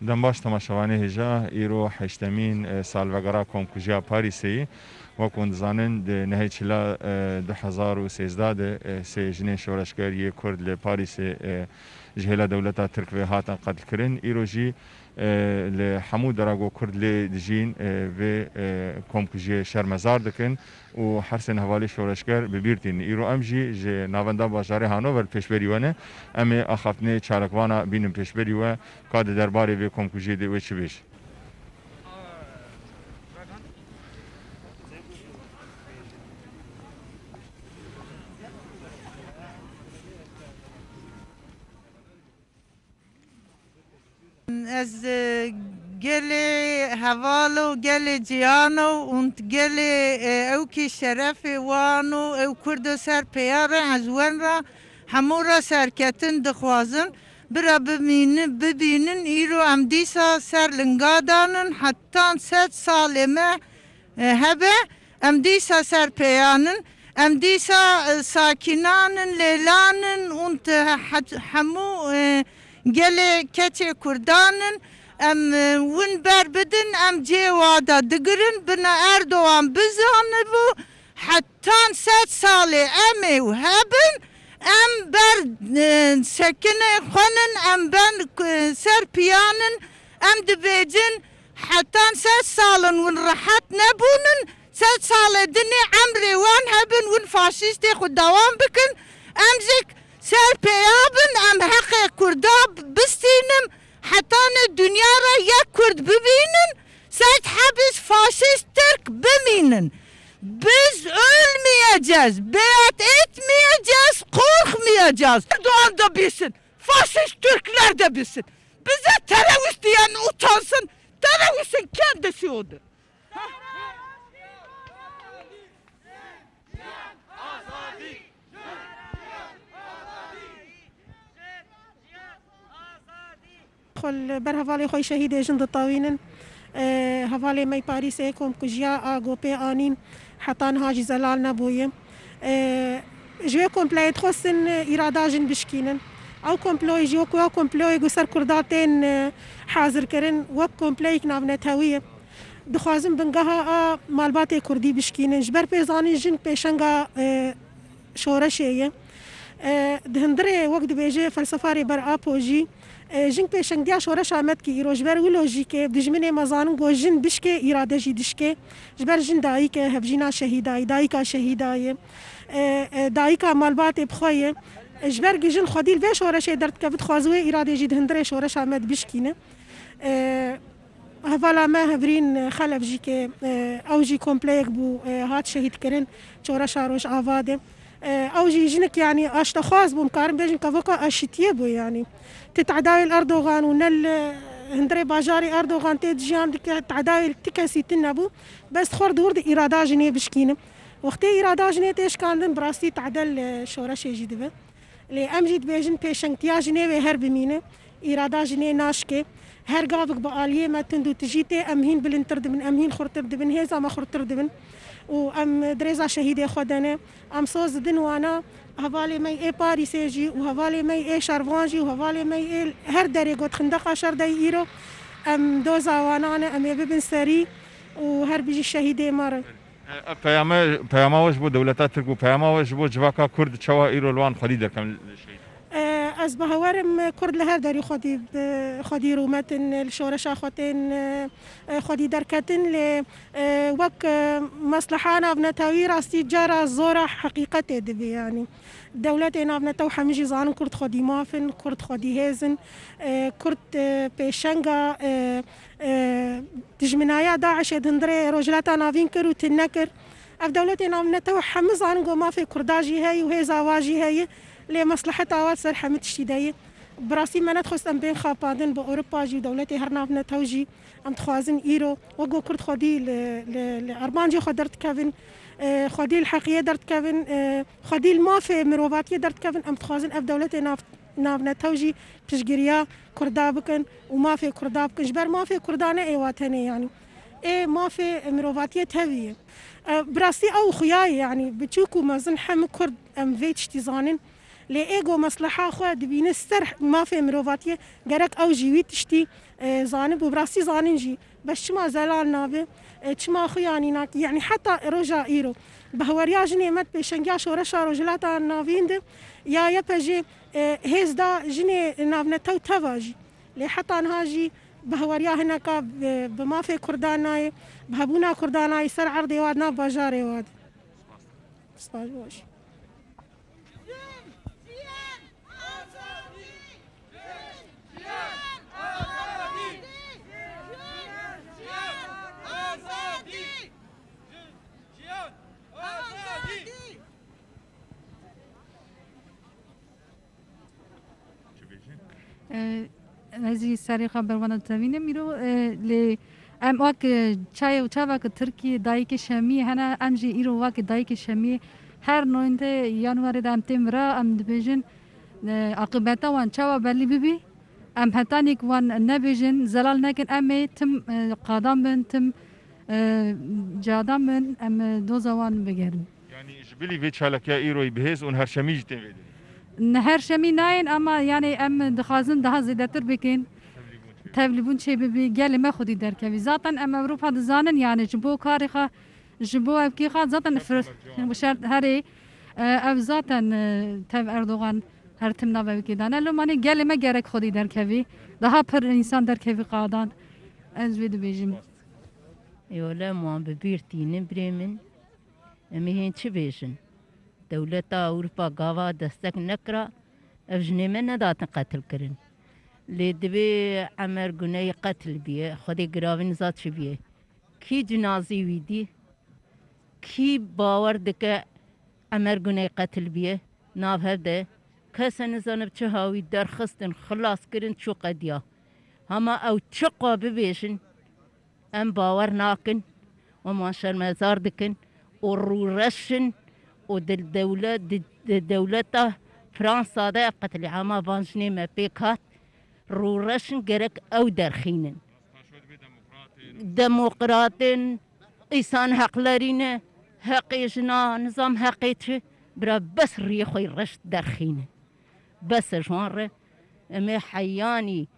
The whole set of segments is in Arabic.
Donbaş tamaşavanê hêja îro heştemîn salvegera komkujiya Parîsêyî وەکو dizanin di nehêçila 2013 de sêjinê şoreşkeriyê Kurd li Parîsê جهلا دولتا ترک و هاتن قتل کرن ایروجی ل حمو دراگو کرد ل دجین و کمکجی شرمزار دکن و حرسن حوالی شورشگر ببیرتین ایرو امجی ج ناوندا بازار هانوور پیشبری ونه ام اخفتنه چالکوانا بینم پیشبری و کاد درباره و کمکجی دی و چی بیش گل جیانو und گل او کی شرف وانو او کرد سر پیار از ون را همو را سرکتن دخوازن برا ببینن ببینن ایرو ام دیسا سر لنگادانن حتی ست سالمه هبه ام دیسا سر پیانن ام دیسا ساکنانن لیلانن und همو گل کچه کردانن ام ون بر بدن ام جي وادا دقرن بنا اردوان بزانبو حتان ست سالي امي وهبن ام بر سكن خونن ام بن سر بيانن ام دبيجن حتان ست سالن ون رحت نبونن ست سالي دني عمري وان هبن ون فاشيستي خدوان بكن امزك سر بيابن ام حقي كرداب بستينم حتی دنیا را یک کرد ببینن سید حبس فاشیست ترک بمینن biz ölmeyeceğiz, beyat etmeyeceğiz, korkmayacağız. Erdoğan da bilsin, faşist Türkler de bilsin. Bize terörist diyen utansın, teröristin kendisi odur. خل بر هفالی خوی شهید جند طاوینن هفالی می پاریس کم کجیا آگو پی آنین حتان هاجی زلال نبویم. جوی کمپلیت خوستن ایرادا جن بشکینن. او کمپلوی جو کو کمپلوی گسر کرداتن حاضر کرن وک کمپلوی نابنت هویه دخوازم بنگاها مالبات کردی بشکینن. جبر پیزانی جن پیشنگا شورشیه. دهندره وقت بيجي فلسفاري بر آپوجي جنگ پێشنگیا شۆرە شامەتکی ئیرۆژبەر و لۆژیکێ دژمنێ مەزانم گۆ ژن بشکێ ئیرادەژی دشکێ ژبەر ژن دایکە هەبژینا شەهیدایی دایکا شەهیدایە دایکا مالباتێ بخۆیە ژبەر گژن خودیل vê şoreşê derdke bixwazê îradê jî hindirê şoreşa me bişkîne hevala me hevrîn xelef jî ke ew jî kompleyek bû hat şehîdkirin çoreşa roj avadê ew jî jinik yanî aştexwaz bûm karim bêjin kevaka eşitiye bû yanî تتعداوي اردوغان ونل هندري باجاري أردوغان تيد جيان ديك تعداوي تكسي تنبو بس خورد ورد إرادا جنيه بشكينة. وقتی إرادا جنيه تيش كاندن براستي تعدل شورش جدبه لی أم جید بیجن پیشنگتیا جنه و هر بمینه إرادا جنه ناشکه هر با آلیه ما تندو تجیته ام هین بلنتر دبن ام هین خورتر دبن هیزا ما خورتر دبن. و ام دريزا شهيدة خدنا ام صوز دن وانا هوالي مي اي باريسي جي وهوالي مي اي شارفان جي وهوالي مي اي هر داري قد خندقا شر داي ايرو ام دوزا وانا ام يبن سري وهر بيجي شهيدة مر پیامه پیامه وش بو دولتا ترک بو پیامه وش بو جواکا کرد چوا ایرو لوان خدی درکم از بهوارم کرد لهر داری خودی خودی رومتن الشورش خودن خودی درکتن ل وک مصلحانا بنتاوی راستی جارا زورا حقیقت دبی یعنی دولت اینا بنتاو همیشه زانن کرد خودی مافن کرد خودی هزن کرد پیشنگا دجمنایا داعش دندره رجلاتا ناوین کرد و تنکر أف دولت اینا بنتاو همه زانن گو مافی کرداجی هی و زواجی هی لمصلحة أواد سر حمد الشداية براسي ما ندخل أم بين خابادن بأوروبا جي دولتي هرنا بنا توجي. أم تخوازن إيرو. وقو كرد خدي لأرمان جي خدرت كافن. خدي الحقيقة درت كافن. خدي المافي مروفاتية درت كافن. أم تخوازن أف دولتي ناف نافنا توجي. تشجريا كردا بكن. وما في كردا بكن. جبر ما في كردانة ايواتني يعني. إيه ما في مروفاتية تهوية. براسي أو خياي يعني. بتشوكو مازن حم كرد أم فيتش تيزانن لێ ئێگۆ مەسلحا خۆ دبینە سەر مافێ مرۆڤاتیە گەرەک ئەو ژیوی تشتی زانب و بڕاستی زانینجی بەش چما زەلال نابێ چما خویانی ناکی یعنی حتا ڕۆژا ئیرۆ بە هەوەریا ژنێمەت پێشەنگیا شۆرەشا ڕۆژلاتان ناویندە یا یەپەژێ هێزدا ژنێ ناونەتە و تەواژی لێ حتان هاژی بە هەواریا هەنەکە بە مافێ کوردانایە بە هەبوونا کوردانایی سەر عردێواد نا باژارێواد. سپاس باشی. از سریقه بروانا زمینه میرو لی ام واک چای و چاوا که ترکی دایی که شمی هنه ام جی ایرو واک دایی که شمی هر نوینده یانوار دم تیم را ام دبیجن عاقبتا وان چاوا بلی ببی ام هتانیک وان نبیجن زلال نکن ام تم قادم بن تم جادم بن ام دوزوان بگرن. یعنی جبلی وی چالکیا ایروی بهز اون هر شمی جتن her şemi nayin ama yani em dixwazin daha zêdetir bikin tevlibûn çêbibî şey gelê me xwedî derkevî zaten em Ewropa dizanin yani ji bo karê xwe ji bo evkê xwe zaten şert herê e, ev zaten e, tev Erdogan her timna ve ülkeden. Elmanı gelime gerek hodi derkevi. Daha per insan derkevi kadan. Ez ve dibejim. Yola muhabbe bir tinin bremin. Emi hen çi bejin. دولتا اروپا گاوا دستک نکرا اف جنیمه نداتن قتل کرن لی دبی عمر گناه قتل بیه خودی گراوین زاد چی بیه کی جنازی ویدی کی باور دکه عمر گناه قتل بیه ناف هفده کس نزانب چه هاوی درخستن خلاص کرن چو قدیا هما أو چقا ببیشن أم باور ناکن و ماشر مزار دکن و رو رشن ودولة دولة فرنسا دا قتل عاما فانجني ما بيكات رورشن جرك أو درخينن. ديمقراطين إنسان حقلارين حقيجنا نظام حقيتش برا بس ريخوي رش درخينن. بس جوانر أمي حياني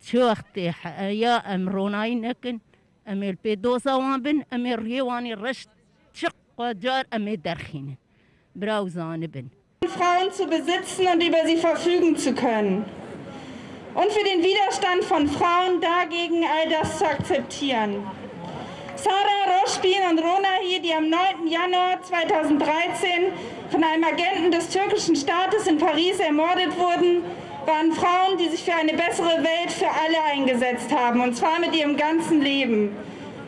شو أختي يا أمروناي نكن أمي البيدوزا وان بن أمي ريواني رش Frauen zu besitzen und über sie verfügen zu können. Und für den Widerstand von Frauen dagegen all das zu akzeptieren. Sarah Rospin und Ronahi, die am 9. Januar 2013 von einem Agenten des türkischen Staates in Paris ermordet wurden, waren Frauen, die sich für eine bessere Welt für alle eingesetzt haben, und zwar mit ihrem ganzen Leben.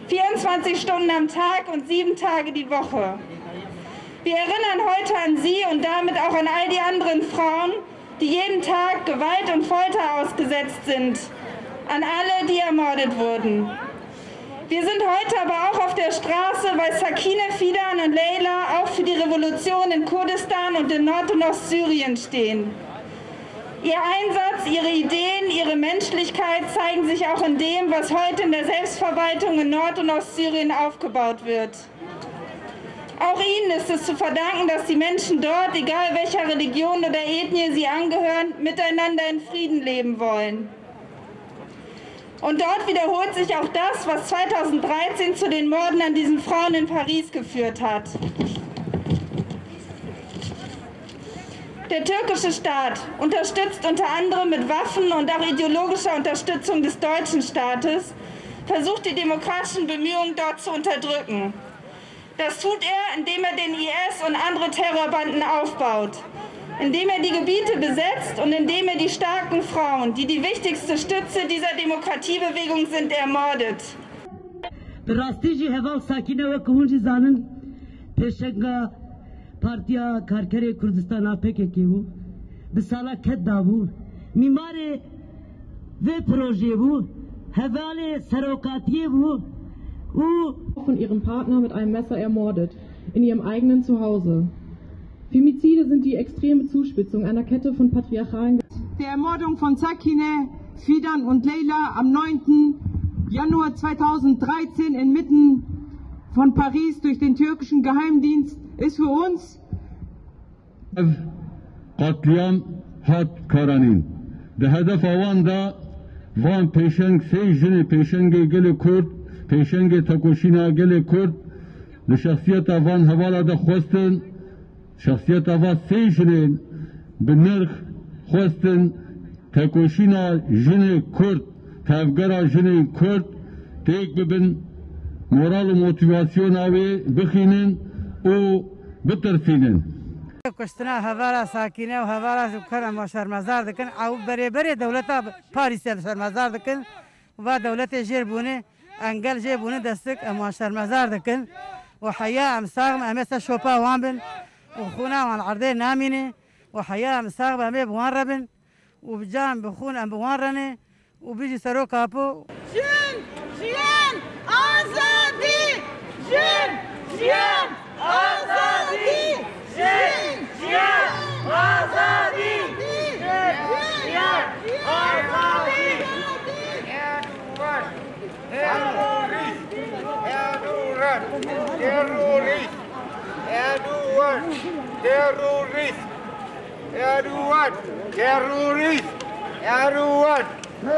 24 Stunden am Tag und sieben Tage die Woche. Wir erinnern heute an Sie und damit auch an all die anderen Frauen, die jeden Tag Gewalt und Folter ausgesetzt sind. An alle, die ermordet wurden. Wir sind heute aber auch auf der Straße, weil Sakine Fidan und Leila auch für die Revolution in Kurdistan und in Nord- und Ostsyrien stehen. Ihr Einsatz, Ihre Ideen, Ihre Menschlichkeit zeigen sich auch in dem, was heute in der Selbstverwaltung in Nord- und Ostsyrien aufgebaut wird. Auch Ihnen ist es zu verdanken, dass die Menschen dort, egal welcher Religion oder Ethnie sie angehören, miteinander in Frieden leben wollen. Und dort wiederholt sich auch das, was 2013 zu den Morden an diesen Frauen in Paris geführt hat. Der türkische Staat unterstützt unter anderem mit Waffen und auch ideologischer Unterstützung des deutschen Staates, versucht die demokratischen Bemühungen dort zu unterdrücken. Das tut er, indem er den IS und andere Terrorbanden aufbaut, indem er die Gebiete besetzt und indem er die starken Frauen, die die wichtigste Stütze dieser Demokratiebewegung sind, ermordet. پارتیا کارکر کردستان پککی بو به سالا کد دابو میمار و پروژه بو حوال سروکاتی بو von ihrem Partner mit einem Messer ermordet, in ihrem eigenen Zuhause. Femizide sind die extreme Zuspitzung einer Kette von patriarchalen. Der Ermordung von Sakine, Fidan und Leila am 9. Januar 2013 inmitten von Paris durch den türkischen Geheimdienst ist für uns هات کارانین ده هدف آوان دا وان پیشنگ سی جن پیشنگ گل کرد پیشنگ تکوشینا گل کرد ده شخصیت وان حوالا خوستن شخصیت وان سی جن به نرخ خوستن تکوشینا جن کرد تفگرا جن کرد تیک ببن مورال و موتیواسیون آوی بخینن و بترسینن کشتنا هوارا ساکینه و هوارا کن اما شرمزار دکن. أو بری بری دولتا پاریس شرمزار دکن. و دولت جیر بونه انگل جیر بونه دستک اما شرمزار دکن. و حیا ام ساغم امسا شوپا وان بن. و خونا وان عرضه نامینه. و حیا ام ساغم امه بوان ربن. و بجام بخون ام بوان رنه. و بیجی سرو کاپو. جن جن آزادی. جن جن Teroris, Erdogan, teroris, Erdogan, teroris, Erdogan,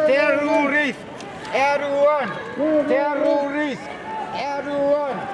teroris, Erdogan, teroris, Erdogan.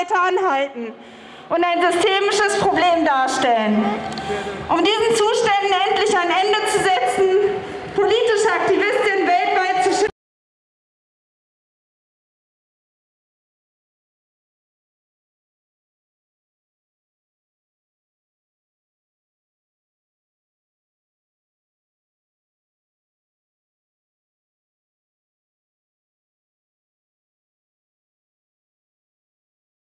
weiter anhalten und ein systemisches Problem darstellen. Um diesen Zuständen endlich ein Ende zu setzen, politische Aktivisten